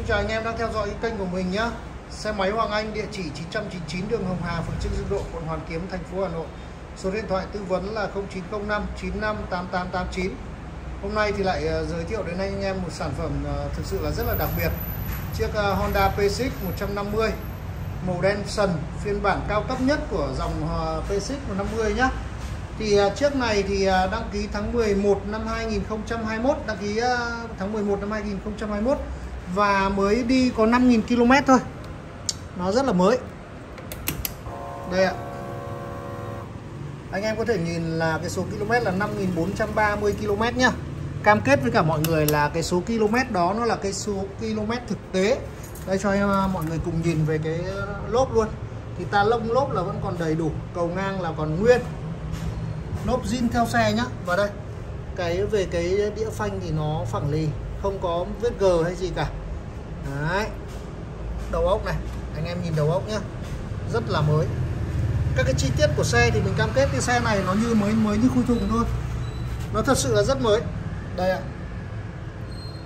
Xin chào anh em đang theo dõi kênh của mình nhé. Xe máy Hoàng Anh địa chỉ 999 đường Hồng Hà, phường Trương Dương Độ, quận Hoàn Kiếm, thành phố Hà Nội. Số điện thoại tư vấn là 0905 95 8889 Hôm nay thì lại ờ, giới thiệu đến anh em một sản phẩm ờ, thực sự là rất là đặc biệt. Chiếc ờ, Honda Pacific 150 màu đen sần phiên bản cao cấp nhất của dòng Pacific 150 nhé. Thì chiếc này thì đăng ký tháng 11 năm 2021, đăng ký tháng 11 năm 2021 và mới đi có 5.000 km thôi. Nó rất là mới. Đây ạ. Anh em có thể nhìn là cái số km là 5.430 km nhá. Cam kết với cả mọi người là cái số km đó nó là cái số km thực tế. Đây, cho em à, mọi người cùng nhìn về cái lốp luôn. Thì ta lông lốp là vẫn còn đầy đủ, cầu ngang là còn nguyên. Lốp zin theo xe nhá. Và đây, cái về cái đĩa phanh thì nó phẳng lì, không có vết gờ hay gì cả đấy. Đầu ốc này anh em nhìn đầu ốc nhá. Rất là mới. Các cái chi tiết của xe thì mình cam kết cái xe này nó như mới mới như khui thùng thôi. Nó thật sự là rất mới. Đây ạ.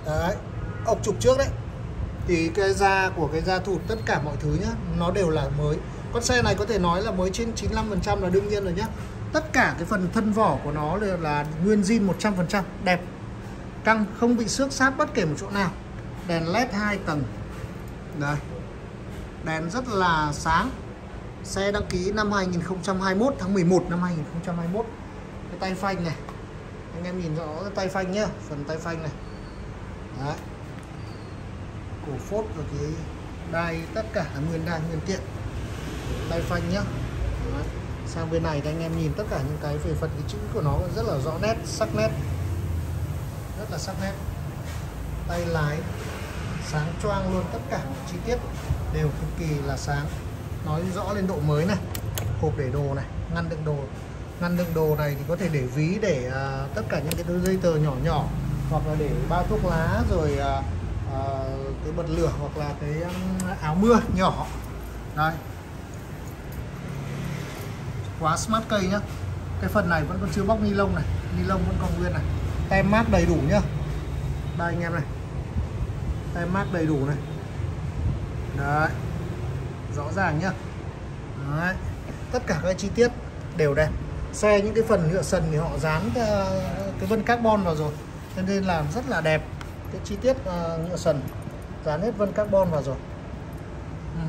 Đấy. Ốc trục trước đấy. Thì cái da của cái da thụt tất cả mọi thứ nhá nó đều là mới. Con xe này có thể nói là mới trên 95% là đương nhiên rồi nhá. Tất cả cái phần thân vỏ của nó là, là nguyên zin 100% đẹp. Căng không bị xước sát bất kể một chỗ nào đèn led hai tầng. Đây. Đèn rất là sáng. Xe đăng ký năm 2021 tháng 11 năm 2021 cái tay phanh này. Anh em nhìn rõ cái tay phanh nhá, phần tay phanh này. Đấy. cổ phốt và cái đai tất cả là nguyên đai, nguyên kiện tay phanh nhá. Đấy. sang bên này thì anh em nhìn tất cả những cái về phần cái chữ của nó rất là rõ nét, sắc nét. Rất là sắc nét. Tay lái sáng choang luôn tất cả chi tiết đều cực kỳ là sáng. Nói rõ lên độ mới này hộp để đồ này ngăn đựng đồ. Ngăn đựng đồ này thì có thể để ví để uh, tất cả những cái thứ dây tờ nhỏ nhỏ hoặc là để bao thuốc lá rồi uh, uh, cái bật lửa hoặc là cái um, áo mưa nhỏ. Đây quá smart cây nhá. Cái phần này vẫn còn chưa bóc ni lông này ni lông vẫn còn nguyên này. Tem mát đầy đủ nhá. Đây anh em này tem mát đầy đủ này. Đấy. Rõ ràng nhá. Đấy. tất cả các chi tiết đều đẹp. Xe những cái phần nhựa sần thì họ dán cái, cái vân carbon vào rồi. Cho nên làm rất là đẹp cái chi tiết uh, nhựa sần. Dán hết vân carbon vào rồi. Ừ.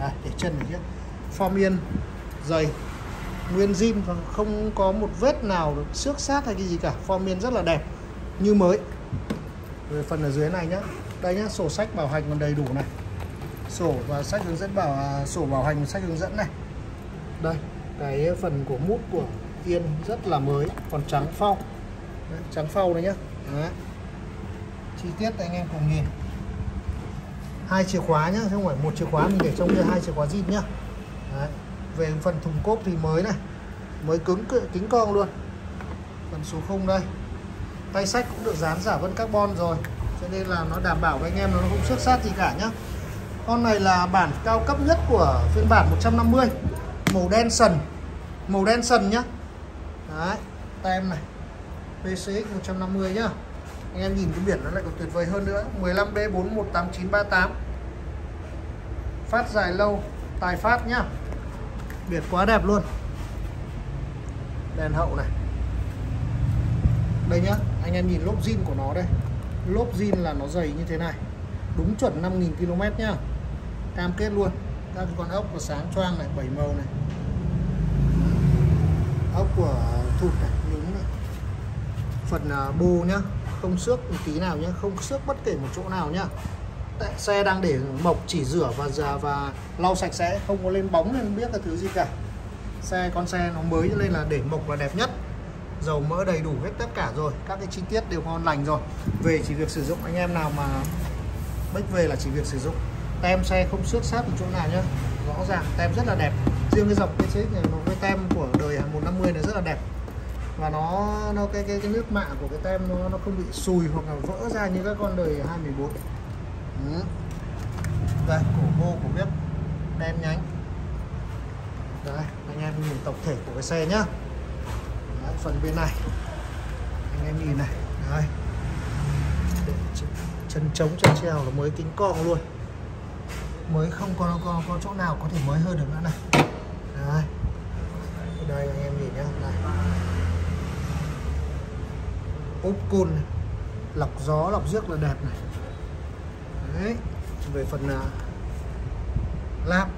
Đấy, để chân này chứ form yên dày. Nguyên zin và không có một vết nào được xước sát hay cái gì cả. Form yên rất là đẹp. Như mới rồi phần ở dưới này nhá. Đây nhá sổ sách bảo hành còn đầy đủ này. Sổ và sách hướng dẫn bảo à, sổ bảo hành sách hướng dẫn này. Đây cái phần của mút của yên rất là mới còn trắng phau. Đấy, trắng phau này nhá. Đấy. chi tiết anh em cùng nhìn. Hai chìa khóa nhá không phải một chìa khóa mình để trong kia hai chìa khóa zin nhá. Đấy. về phần thùng cốp thì mới này. Mới cứng kính con luôn. Phần số 0 đây tay sách cũng được dán giả vân carbon rồi, cho nên là nó đảm bảo với anh em nó không xước sát gì cả nhá. Con này là bản cao cấp nhất của phiên bản 150 màu đen sần, màu đen sần nhá. Đấy, tem này PCX 150 nhá. Anh em nhìn cái biển nó lại còn tuyệt vời hơn nữa 15B 418938 phát dài lâu, tài phát nhá. Biển quá đẹp luôn. Đèn hậu này đây nhá, anh em nhìn lốp zin của nó đây. Lốp zin là nó dày như thế này. Đúng chuẩn 5.000 km nhá. Cam kết luôn. Các con ốc của sáng choang này, bảy màu này. Ốc của thụt này, nhúng này. Phần à, bô nhá, không xước một tí nào nhá, không xước bất kể một chỗ nào nhá. Tại xe đang để mộc chỉ rửa và già và lau sạch sẽ, không có lên bóng lên biết là thứ gì cả. Xe, con xe nó mới nên là để mộc là đẹp nhất dầu mỡ đầy đủ hết tất cả rồi, các cái chi tiết đều ngon lành rồi. Về chỉ việc sử dụng, anh em nào mà bách về là chỉ việc sử dụng. Tem xe không xước sát một chỗ nào nhá. Rõ ràng tem rất là đẹp. Riêng cái dòng cái chế này nó cái tem của đời 150 này rất là đẹp. Và nó nó cái cái cái nước mạ của cái tem nó nó không bị sùi hoặc là vỡ ra như các con đời 214 ừ. đây, cổ vô của bếp đen nhánh. Đây anh em nhìn tổng thể của cái xe nhá phần bên này. Anh em nhìn này đấy. Chân trống chân treo là mới kính cong luôn. Mới không có, có có chỗ nào có thể mới hơn được nữa này. Đây đây anh em nhìn nhé này. Ốp côn này. lọc gió lọc rước là đẹp này. Đấy. Về phần uh, lap.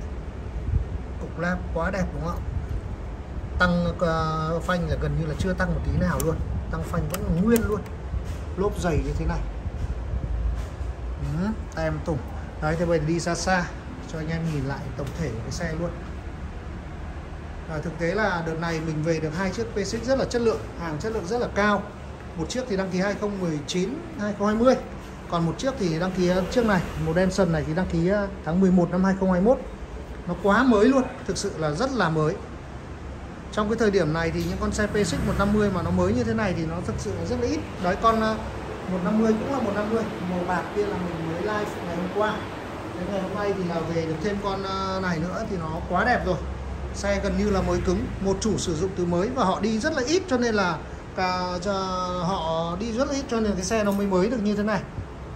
Cục lap quá đẹp đúng không tăng uh, phanh là gần như là chưa tăng một tí nào luôn. Tăng phanh vẫn nguyên luôn. Lốp dày như thế này. Ừ, em tùng. Đấy thì bây giờ đi xa xa cho anh em nhìn lại tổng thể của cái xe luôn. À, thực tế là đợt này mình về được hai chiếc P6 rất là chất lượng hàng chất lượng rất là cao. Một chiếc thì đăng ký 2019 2020 còn một chiếc thì đăng ký ờ, chiếc này một Denson này thì đăng ký ờ, tháng 11 năm 2021 nó quá mới luôn thực sự là rất là mới trong cái thời điểm này thì những con xe PSX 150 mà nó mới như thế này thì nó thực sự là rất là ít. Đấy, con à, 150 cũng là 150 màu bạc kia là mình mới live ngày hôm qua. Đến ngày hôm nay thì là về được thêm con à, này nữa thì nó quá đẹp rồi. Xe gần như là mới cứng. Một chủ sử dụng từ mới và họ đi rất là ít cho nên là cả cho họ đi rất là ít cho nên cái xe nó mới mới được như thế này.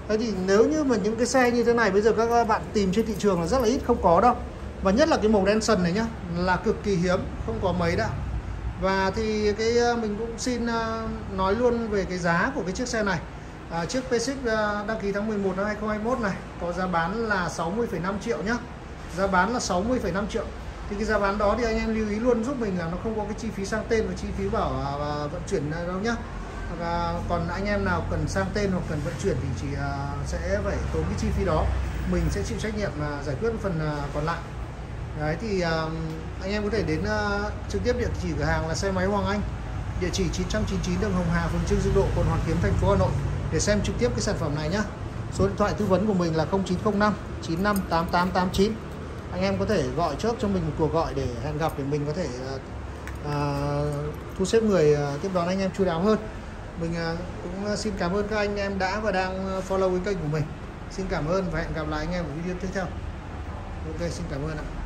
Thế thì nếu như mà những cái xe như thế này, bây giờ các bạn tìm trên thị trường là rất là ít, không có đâu và nhất là cái màu đen sần này nhá là cực kỳ hiếm không có mấy đâu và thì cái ờ, mình cũng xin ờ, nói luôn về cái giá của cái chiếc xe này. À, chiếc P6 ờ, đăng ký tháng 11 năm 2021 này có giá bán là 60,5 triệu nhá. Giá bán là 60,5 triệu. Thì cái giá bán đó thì anh em lưu ý luôn giúp mình là nó không có cái chi phí sang tên và chi phí bảo à, và vận chuyển đâu nhá. Và còn anh em nào cần sang tên hoặc cần vận chuyển thì chỉ sẽ phải tốn cái chi phí đó. Mình sẽ chịu trách nhiệm là giải quyết phần còn lại đấy thì um, anh em có thể đến uh, trực tiếp địa chỉ cửa hàng là xe máy Hoàng Anh địa chỉ 999 đường Hồng Hà phường Trương Dương Độ quận Hoàn Kiếm thành phố Hà Nội. Để xem trực tiếp cái sản phẩm này nhé số điện thoại tư vấn của mình là 0905 958889 anh em có thể gọi trước cho mình một cuộc gọi để hẹn gặp để mình có thể uh, uh, thu xếp người uh, tiếp đón anh em chu đáo hơn. Mình uh, cũng xin cảm ơn các anh em đã và đang follow cái kênh của mình. Xin cảm ơn và hẹn gặp lại anh em ở video tiếp theo. Ok xin cảm ơn ạ.